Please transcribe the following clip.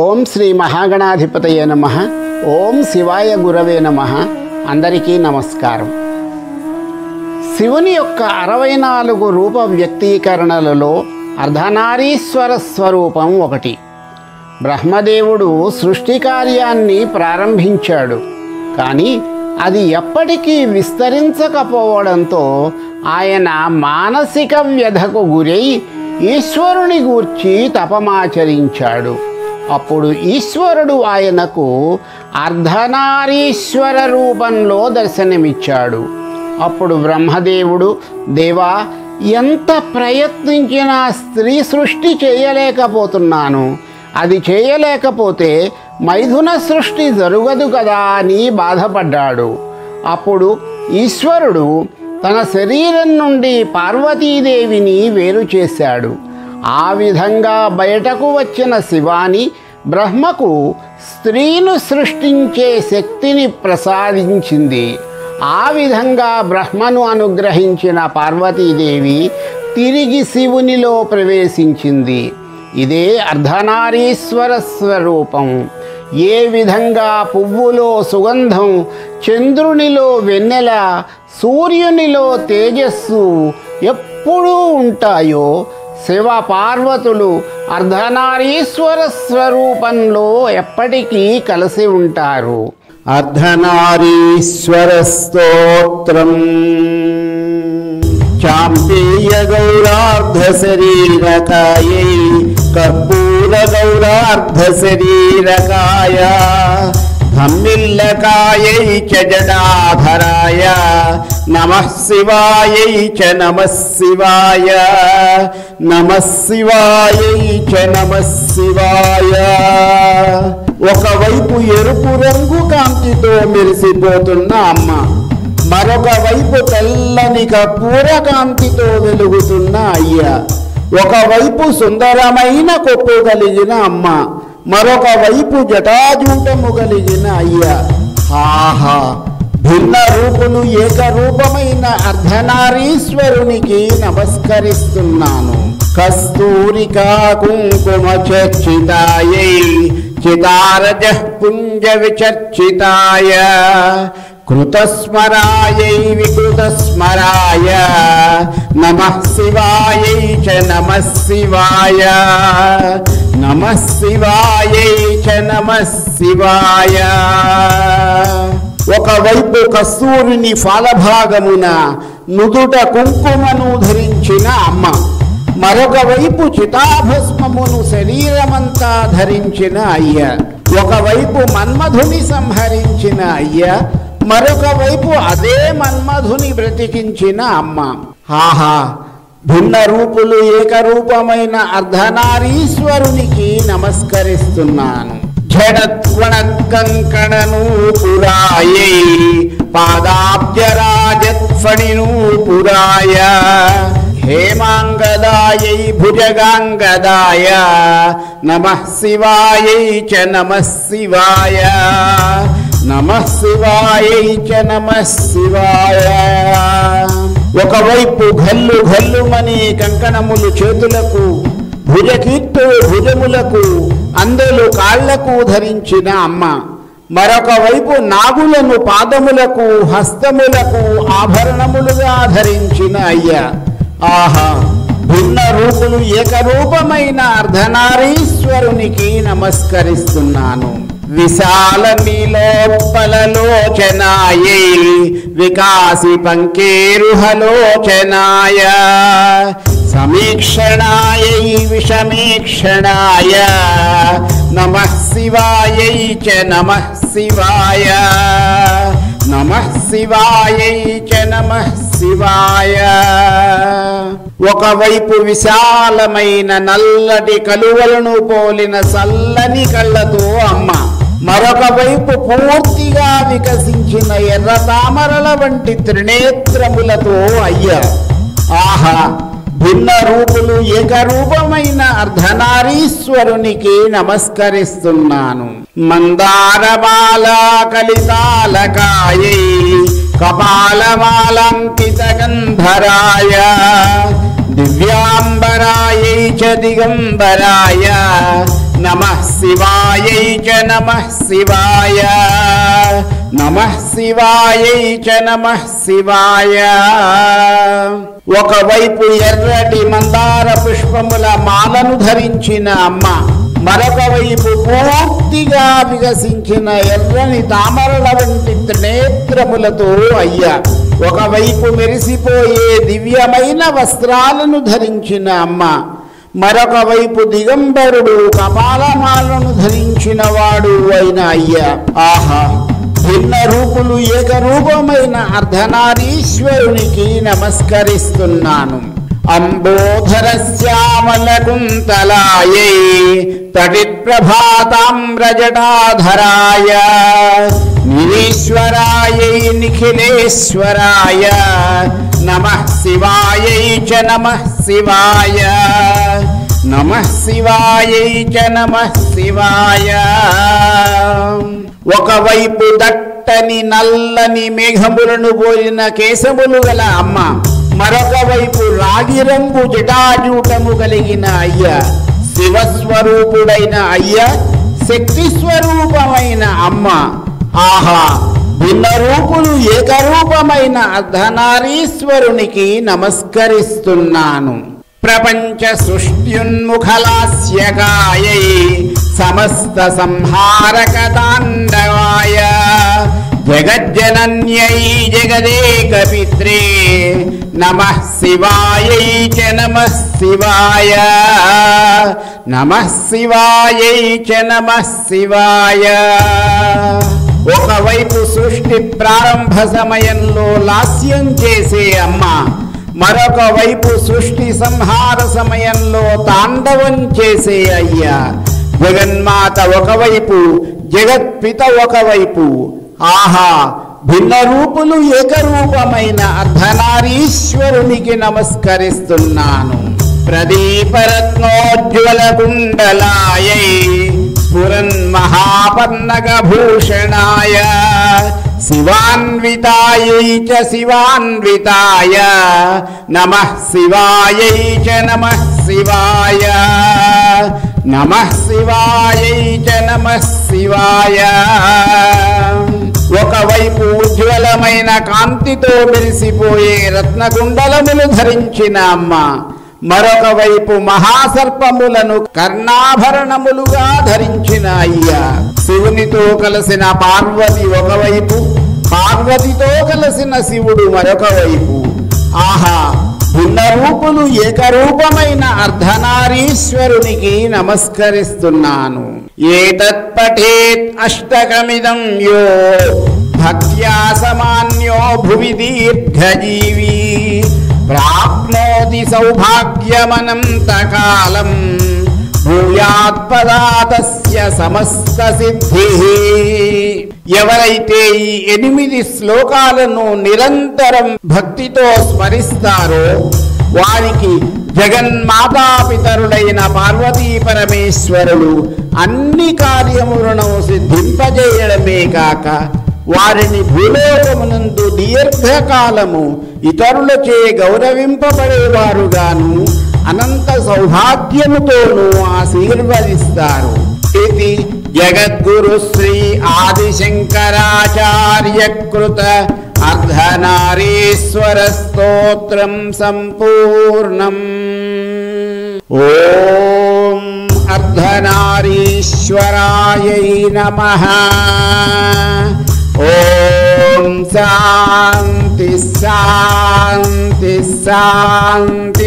ఓం శ్రీ మహాగణాధిపతయే నమ. ఓం శివాయ గురవే నమ. అందరికీ నమస్కారం. శివుని యొక్క అరవై నాలుగు రూప వ్యక్తీకరణలలో అర్ధనారీశ్వర స్వరూపం ఒకటి. బ్రహ్మదేవుడు సృష్టి కార్యాన్ని ప్రారంభించాడు. కానీ అది ఎప్పటికీ విస్తరించకపోవడంతో ఆయన మానసిక వ్యధకు గురై ఈశ్వరుని గూర్చి తపమాచరించాడు. అప్పుడు ఈశ్వరుడు ఆయనకు అర్ధనారీశ్వర రూపంలో దర్శనమిచ్చాడు. అప్పుడు బ్రహ్మదేవుడు దేవా ఎంత ప్రయత్నించినా స్త్రీ సృష్టి చేయలేకపోతున్నాను. అది చేయలేకపోతే మైథున సృష్టి జరుగదు కదా అని బాధపడ్డాడు. అప్పుడు ఈశ్వరుడు తన శరీరం నుండి పార్వతీదేవిని వేరు చేశాడు. ఆ విధంగా బయటకు వచ్చిన శివాని బ్రహ్మకు స్త్రీను సృష్టించే శక్తిని ప్రసాదించింది. ఆ విధంగా బ్రహ్మను అనుగ్రహించిన పార్వతీదేవి తిరిగి శివునిలో ప్రవేశించింది. ఇదే అర్ధనారీశ్వర స్వరూపం. ఏ విధంగా పువ్వులో సుగంధం చంద్రునిలో వెన్నెల సూర్యునిలో తేజస్సు ఎప్పుడూ ఉంటాయో శివ పార్వతులు అర్ధనారీశ్వర స్వరూపంలో ఎప్పటికీ కలిసి ఉంటారు. అర్ధనారీశ్వర స్తోత్రం. చాంపేయ గౌరార్ధ శరీరకాయై కర్పూర గౌరార్ధ శరీరకాయ ధమ్మిల్లకాయై చ నమ శివాయై చ నమ శివాయ. నమ శివాయై చ నమ శివాయ. ఒకవైపు ఎరుపు రంగు కాంతితో మెరిసిపోతున్న అమ్మ మరొక వైపు తెల్లని కర్పూర కాంతితో వెలుగుతున్న అయ్య ఒకవైపు సుందరమైన కొప్పు కలిగిన అమ్మ మరొక వైపు జటాజూటము కలిగిన అయ్య. ఆహా! భిన్న రూపులు ఏకరూపమైన అర్ధనారీశ్వరునికి నమస్కరిస్తున్నాను. కస్తూరికా కుంకుమ చర్చితాయై చితారజ పుంజ విచర్చితాయ కృతస్మరాయై వికృతస్మరాయ నమ శివాయై చ నమ శివాయ నమ శివాయై చ నమ శివాయ. ఒకవైపు కస్తూరిని ఫలభాగమున నుదుట కుంకుమను ధరించిన అమ్మ మరొక వైపు చితాభస్మమును శరీరమంతా ధరించిన అయ్య ఒకవైపు మన్మధుని సంహరించిన అయ్య మరొక వైపు అదే మన్మధుని బ్రతికించిన అమ్మ. ఆహా భిన్న రూపులు ఏకరూపమైన అర్ధనారీశ్వరునికి నమస్కరిస్తున్నాను. జడత్వణకంకణనూపురాయై పాదాబ్జరాజత్ఫణినూపురాయ హేమాంగదాయై భుజగాంగదాయ నమ శివాయై చ నమ శివాయ నమ శివాయై చ నమ శివాయ ఒకవైపు ఘల్లు ఘల్లుమని కంకణములు చేతులకు భుజకీర్తులు భుజములకు అందెలు కాళ్ళకు ధరించిన అమ్మ. మరొక వైపు నాగులను పాదములకు హస్తములకు ఆభరణములుగా ధరించిన అయ్య. ఆహా భిన్న రూపులు ఏకరూపమైన అర్ధనారీశ్వరునికి నమస్కరిస్తున్నాను. విశాల నీలోత్పలలోచనాయై వికాసి పంకేరుహలోచనాయ. సమీక్షణాయై విషమీక్షణాయ. నమ శివాయై చ నమ శివాయ. నమ శివాయై చ నమ శివాయ. ఒకవైపు విశాలమైన నల్లటి కలువలను పోలిన చల్లని కళ్ళతో అమ్మ మరొక వైపు పూర్తిగా వికసించిన ఎర్ర తామరల వంటి త్రినేత్రములతో అయ్య. ఆహా! భిన్న రూపులు ఏకరూపమైన అర్ధనారీశ్వరునికి నమస్కరిస్తున్నాను. మందారమాల కలితాలకాయై కపాలమాలంకిత గంధరాయ దివ్యాంబరాయై చ దిగంబరాయ నమ శివాయై చ నమ శివాయ నమ శివాయై చ నమ శివాయ. ఒకవైపు ఎర్రటి మందార పుష్పముల మాలను ధరించిన అమ్మ మరొక వైపు పూర్తిగా వికసించిన ఎర్రని తామరల వంటి నేత్రములతో అయ్యా ఒకవైపు మెరిసిపోయే దివ్యమైన వస్త్రాలను ధరించిన అమ్మ మరొక వైపు దిగంబరుడు కపాలమాలను ధరించిన వాడు అయిన అయ్యా. ఆహా! భిన్న రూపులు ఏకరూపమైన అర్ధనారీశ్వరునికి నమస్కరిస్తున్నాను. అంబోధర శ్యామల కుంతలాయై తటిప్రభాతామ్రజటాధరాయ నిరీశ్వరాయై నిఖిలేశ్వరాయ. నమ శివాయై చ నమ శివాయ. నమ శివాయై చ నమ శివాయ. ఒకవైపు దట్టని నల్లని మేఘములను పోలిన కేశములు గల అమ్మ మరొక వైపు రాగి రంగు జటాజూటము కలిగిన అయ్య శివస్వరూపుడైన అయ్య శక్తి స్వరూపమైన అమ్మ. ఆహా భిన్న రూపులు ఏకరూపమైన అర్ధనారీశ్వరునికి నమస్కరిస్తున్నాను. ప్రపంచ సృష్ట్యున్ముఖలాస్యకాయై సమస్త సంహారక తాండవాయ జగజ్జనన్యై జగదేక పిత్రే నమ శివాయై చ నమ శివాయ. నమ శివాయై చ నమ శివాయ. ఒకవైపు సృష్టి ప్రారంభ సమయంలో లాస్యం చేసే అమ్మ. మరొక వైపు సృష్టి సంహార సమయంలో తాండవం చేసే అయ్యా. జగన్మాత ఒకవైపు జగత్పిత ఒకవైపు. ఆహా భిన్న రూపులు ఏకరూపమైన అర్ధనారీశ్వరునికి నమస్కరిస్తున్నాను. ప్రదీపరత్నోజ్వల కుండలాయై స్ఫురన్ భూషణాయ శివాన్వితాయై చ శివాన్వితాయ నమ శివాయై చ నమ శివాయ. నమ శివాయై చ నమ శివాయ. ఒకవైపు ఉజ్వలమైన కాంతితో మెరిసిపోయే రత్నకుండలములు ధరించిన అమ్మ మరొక వైపు మహాసర్పములను కర్ణాభరణములుగా ధరించిన అయ్యా. శివునితో కలిసిన పార్వతి ఒకవైపు పార్వతితో కలిసిన శివుడు మరొక వైపు ఆహా! భిన్న ఏకరూపమైన అర్ధనారీశ్వరునికి నమస్కరిస్తున్నాను. ఏతత్పఠేత్ అష్టకమిదం యో భక్త్యా సమాన్యో భువి దీర్ఘజీవీ. ప్రాప్నోతి సౌభాగ్యమనంతకాలం భూయాత్పదాతస్య సమస్త సిద్ధి. ఎవరైతే ఈ ఎనిమిది శ్లోకాలను నిరంతరం భక్తితో స్మరిస్తారో వారికి జగన్మాతాపితరుడైన పార్వతీ పరమేశ్వరుడు అన్ని కార్యములను సిద్ధింపజేయడమే కాక వారిని భూలోకమునందు దీర్ఘకాలము ఇతరులచే గౌరవింపబడేవారుగాను అనంత సౌభాగ్యముతోనూ ఆశీర్వదిస్తారు. ఇది जगद्गुरुश्री आदिशङ्कराचार्यकृत अर्धनारीश्वरस्तोत्रम् सम्पूर्णम्। ॐ अर्धनारीश्वरायै नमः। ॐ शान्ति शान्ति शान्ति।